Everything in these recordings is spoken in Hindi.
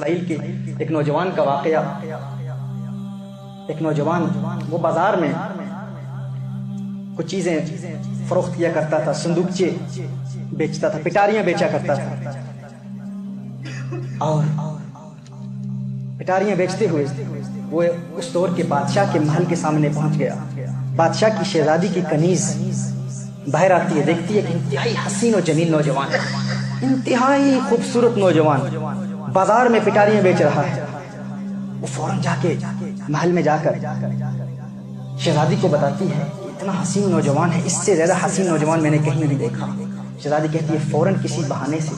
इसराइल के एक नौजवान का वाकया। एक नौजवान, वो बाज़ार में कुछ चीज़ें फरोख्त किया करता था संदूकचे बेचता था, पिटारियाँ बेचा करता था। और पिटारियाँ बेचते हुए वो उस दौर के बादशाह के महल के सामने पहुँच गया। बादशाह की शहजादी की कनीज बाहर आती है, देखती है कि इंतहाई हसीन और ज़मीन नौजवान इंतहाई खूबसूरत नौजवान। बाज़ार में पिटारियाँ बेच रहा है। वो फ़ौरन जाके महल में जाकर शहजादी को बताती है इतना हसीन नौजवान है, इससे ज़्यादा हसीन नौजवान मैंने कहीं नहीं देखा। शहजादी कहती है, फ़ौरन किसी बहाने से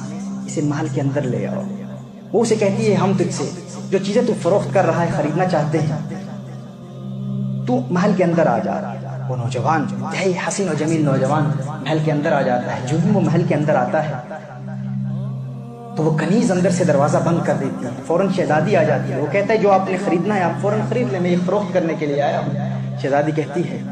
इसे महल के अंदर ले आओ। वो उसे कहती है, हम तुझसे जो चीज़ें तू फरोख्त कर रहा है खरीदना चाहते हैं, तू महल के अंदर आ जा। वो नौजवान हसीन और जमील नौजवान महल के अंदर आ जाता है। जो भी वो महल के अंदर आता है तो वो कनीज अंदर से दरवाज़ा बंद कर देती है। फ़ौरन शहजादी आ जाती है। वो कहता है, जो आपने खरीदना है, आप फ़ौरन खरीद ले। मैं ये फरोख्त करने के लिए आया हूँ। शहजादी कहती है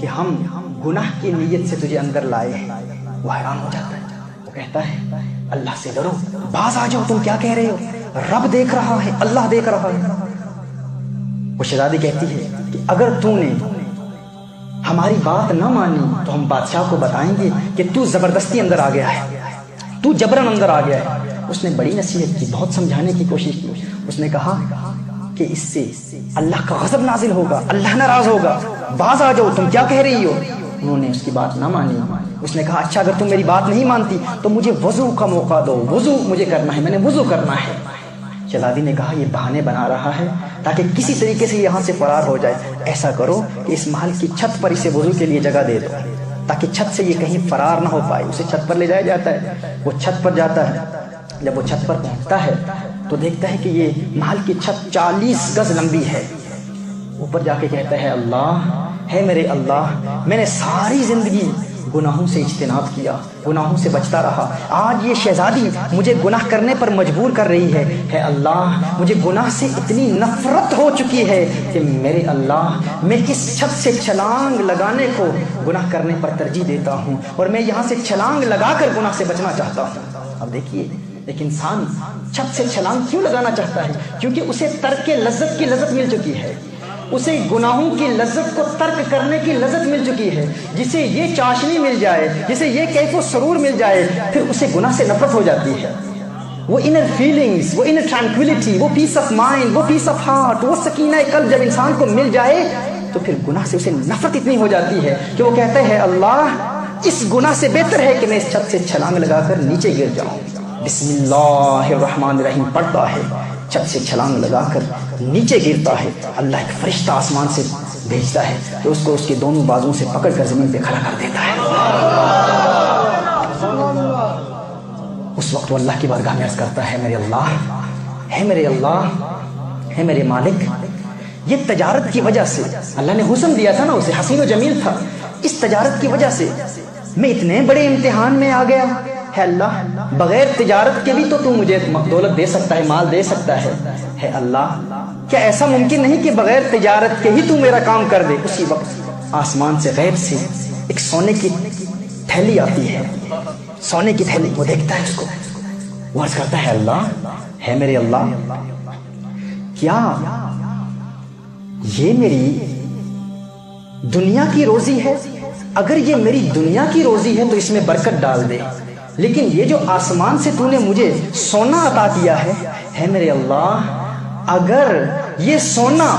कि, हम गुनाह की नीयत से तुझे अंदर लाए हैं। वो हैरान हो जाता है। वो कहता है, अल्लाह से डरो। बाज आ जाओ, तुम क्या कह रहे हो? रब देख रहा है, अल्लाह देख रहा है। वो शहजादी कहती है कि, अगर तूने हमारी बात ना मानी तो हम बादशाह को बताएँगे कि तू ज़बरदस्ती अंदर आ गया है। तू जबरन अंदर आ गया है। उसने बड़ी नसीहत की, बहुत समझाने की कोशिश की। उसने कहा कि इससे अल्लाह का गजब नाजिल होगा, अल्लाह नाराज़ होगा। बाज आ जाओ, तुम क्या कह रही हो? उन्होंने उसकी बात ना मानी। उसने कहा अच्छा अगर तुम मेरी बात नहीं मानती तो मुझे वज़ू का मौका दो। वज़ू मुझे करना है, मैंने वज़ू करना है। शहजादी ने कहा यह बहाने बना रहा है, ताकि किसी तरीके से यहाँ से फरार हो जाए। ऐसा करो कि इस महल की छत पर इसे वज़ू के लिए जगह दे दो, ताकि छत से ये कहीं फरार ना हो पाए। उसे छत पर ले जाया जाता है। वो छत पर जाता है। जब वो छत पर पहुँचता है तो देखता है कि ये महल की छत चालीस गज लंबी है। ऊपर जाके कहता है, अल्लाह, है मेरे अल्लाह, मैंने सारी ज़िंदगी गुनाहों से इज्तनाब किया, गुनाहों से बचता रहा। आज ये शहजादी मुझे गुनाह करने पर मजबूर कर रही है। है अल्लाह, मुझे गुनाह से इतनी नफरत हो चुकी है कि मेरे अल्लाह, मैं इस छत से छलांग लगाने को गुनाह करने पर तरजीह देता हूँ और मैं यहाँ से छलांग लगाकर गुनाह से बचना चाहता हूँ। अब देखिए एक इंसान छत से छलांग क्यों लगाना चाहता है? क्योंकि उसे तर्क के लज्जत की लज्जत मिल चुकी है। उसे गुनाहों की लज्जत को तर्क करने की लज्जत मिल चुकी है। जिसे ये चाशनी मिल जाए, जिसे ये कैफो सरूर मिल जाए, फिर उसे गुनाह से नफरत हो जाती है। वो इनर फीलिंग्स वो इनर ट्रैंक्विलिटी वो पीस ऑफ़ माइंड वो पीस ऑफ़ हार्ट वो सकीना कल जब इंसान को मिल जाए तो फिर गुनाह से उसे नफरत इतनी हो जाती है कि वो कहते हैं, अल्लाह, इस गुनाह से बेहतर है कि मैं इस छत से छलांग लगाकर नीचे गिर जाऊँ। बिस्मिल्लाहिर्रहमानिर्रहीम पढ़ता है, छत से छलांग लगाकर नीचे गिरता है, अल्लाह एक फरिश्ता आसमान से भेजता है तो उसको उसके दोनों बाजुओं से पकड़कर ज़मीन पे खड़ा कर देता है। उस वक्त वो अल्लाह की बारगाह में अर्ज़ करता है मेरे अल्लाह, है मेरे अल्लाह, है मेरे मालिक, ये तजारत की वजह से अल्लाह ने हुसन दिया था ना, उसे हसीन जमील था। इस तजारत की वजह से मैं इतने बड़े इम्तिहान में आ गया। है अल्लाह, बगैर तिजारत के भी तो तू मुझे दौलत दे सकता है, माल दे सकता है। है अल्लाह, क्या ऐसा मुमकिन नहीं कि बगैर तिजारत के ही तू मेरा काम कर दे? उसी वक्त आसमान से गैब से एक सोने की थैली आती है। सोने की थैली वो देखता है उसको। वो अर्ज़ करता है, अल्लाह, है मेरे अल्लाह, क्या ये मेरी दुनिया की रोजी है? अगर ये मेरी दुनिया की रोजी है तो इसमें बरकत डाल दे। लेकिन ये जो आसमान से तूने मुझे सोना अता किया है है मेरे अल्लाह, अगर ये सोना,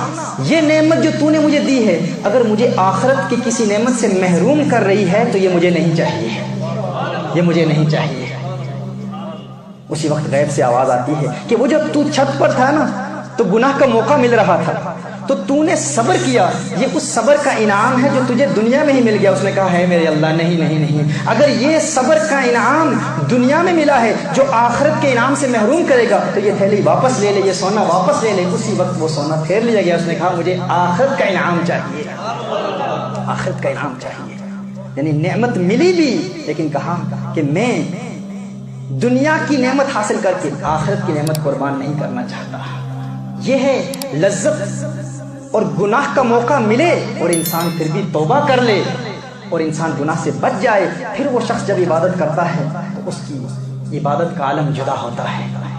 ये नेमत जो तूने मुझे दी है, अगर मुझे आखरत की किसी नेमत से महरूम कर रही है तो ये मुझे नहीं चाहिए। ये मुझे नहीं चाहिए। उसी वक्त गैब से आवाज़ आती है कि वो जब तू छत पर था ना तो गुनाह का मौका मिल रहा था। तो तूने सब्र किया। ये उस सब्र का इनाम है जो तुझे दुनिया में ही मिल गया। उसने कहा, है मेरे अल्लाह, नहीं नहीं नहीं। अगर ये सब्र का इनाम दुनिया में मिला है, जो आखिरत के इनाम से महरूम करेगा तो ये थैली वापस ले ले, ये सोना वापस ले ले। उसी वक्त वो सोना फेर लिया गया। उसने कहा, मुझे आखिरत का इनाम चाहिए। आखिरत का इनाम चाहिए। यानी नेमत मिली भी, लेकिन कहा कि मैं दुनिया की नेमत हासिल करके आखिरत की नेमत कुर्बान नहीं करना चाहता। यह है लज्जत। और गुनाह का मौका मिले और इंसान फिर भी तोबा कर ले और इंसान गुनाह से बच जाए, फिर वो शख्स जब इबादत करता है तो उसकी इबादत का आलम जुदा होता है।